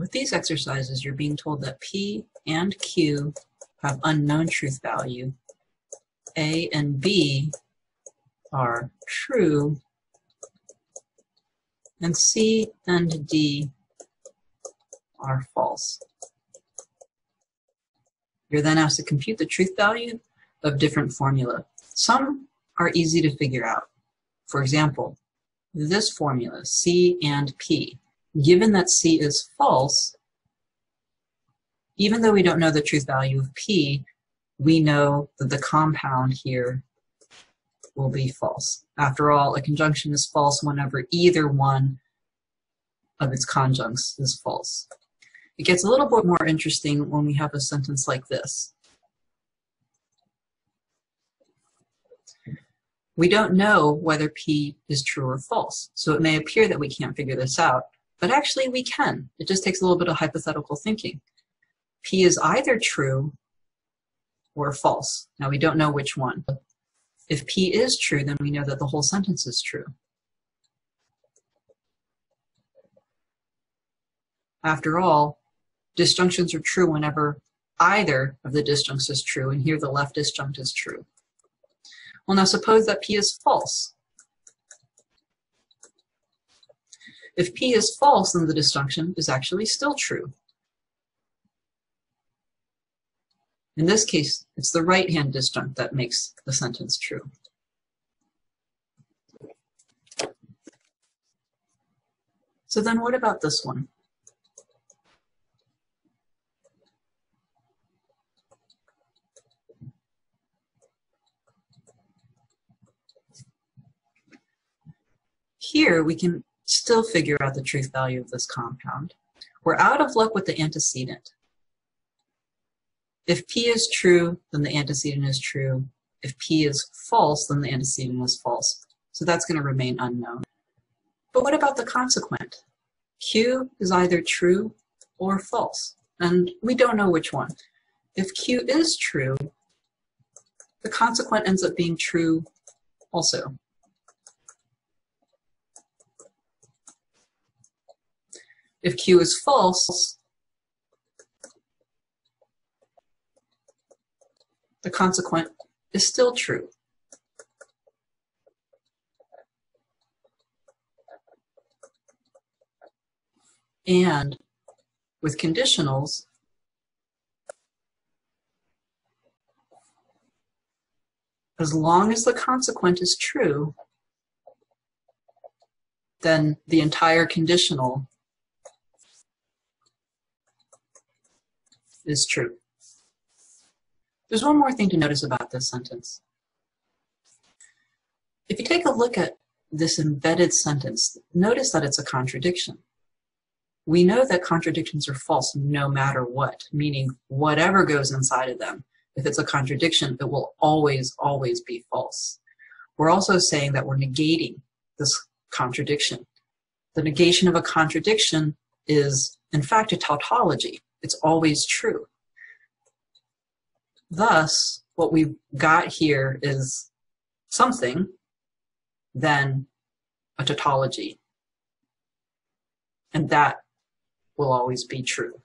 With these exercises, you're being told that P and Q have unknown truth value. A and B are true, and C and D are false. You're then asked to compute the truth value of different formula. Some are easy to figure out. For example, this formula, C and P, given that C is false, even though we don't know the truth value of P, we know that the compound here will be false. After all, a conjunction is false whenever either one of its conjuncts is false. It gets a little bit more interesting when we have a sentence like this. We don't know whether P is true or false, so it may appear that we can't figure this out, but actually we can. It just takes a little bit of hypothetical thinking. P is either true or false. Now we don't know which one. If P is true, then we know that the whole sentence is true. After all, disjunctions are true whenever either of the disjuncts is true, and here the left disjunct is true. Well, now suppose that P is false. If P is false, then the disjunction is actually still true. In this case, it's the right-hand disjunct that makes the sentence true. So then what about this one? Here, we can still figure out the truth value of this compound. We're out of luck with the antecedent. If P is true, then the antecedent is true. If P is false, then the antecedent is false. So that's going to remain unknown. But what about the consequent? Q is either true or false, and we don't know which one. If Q is true, the consequent ends up being true also. If Q is false, the consequent is still true. And with conditionals, as long as the consequent is true, then the entire conditional is true. There's one more thing to notice about this sentence. If you take a look at this embedded sentence, notice that it's a contradiction. We know that contradictions are false no matter what, meaning whatever goes inside of them, if it's a contradiction, it will always, always be false. We're also saying that we're negating this contradiction. The negation of a contradiction is, in fact, a tautology. It's always true. Thus, what we've got here is something, then a tautology. And that will always be true.